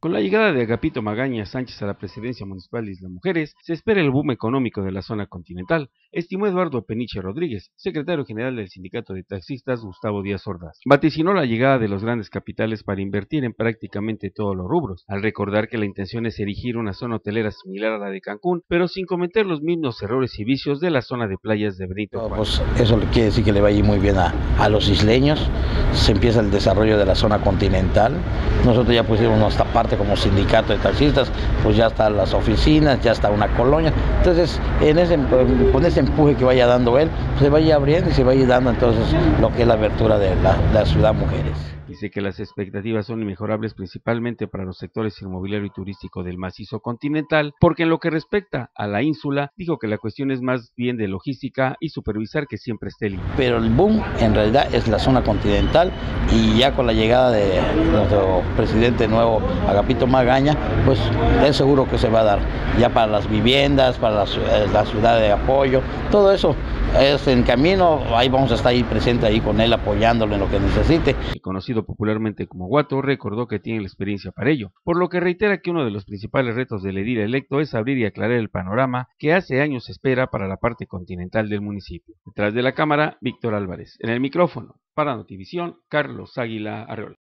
Con la llegada de Agapito Magaña Sánchez a la presidencia municipal de Isla Mujeres, se espera el boom económico de la zona continental, estimó Eduardo Peniche Rodríguez, secretario general del Sindicato de Taxistas Gustavo Díaz Ordaz. Vaticinó la llegada de los grandes capitales para invertir en prácticamente todos los rubros, al recordar que la intención es erigir una zona hotelera similar a la de Cancún, pero sin cometer los mismos errores y vicios de la zona de playas de Benito Pues eso quiere decir que le va a ir muy bien a, a los isleños, se empieza el desarrollo de la zona continental, nosotros ya pusimos nuestra parte como sindicato de taxistas, pues ya están las oficinas, ya está una colonia, entonces en ese, con ese empuje que vaya dando él, se vaya abriendo y se vaya dando entonces lo que es la abertura de la ciudad mujeres. Dice que las expectativas son inmejorables principalmente para los sectores inmobiliario y turístico del macizo continental, porque en lo que respecta a la ínsula, dijo que la cuestión es más bien de logística y supervisar que siempre esté libre. Pero el boom en realidad es la zona continental y ya con la llegada de nuestro presidente nuevo, Agapito Magaña, pues es seguro que se va a dar ya para las viviendas, para la, la ciudad de apoyo, todo eso es en camino, ahí vamos a estar ahí presente ahí con él apoyándolo en lo que necesite. Conocido popularmente como Guato recordó que tiene la experiencia para ello, por lo que reitera que uno de los principales retos del edil electo es abrir y aclarar el panorama que hace años espera para la parte continental del municipio. Detrás de la cámara, Víctor Álvarez. En el micrófono, para Notivisión, Carlos Águila Arreola.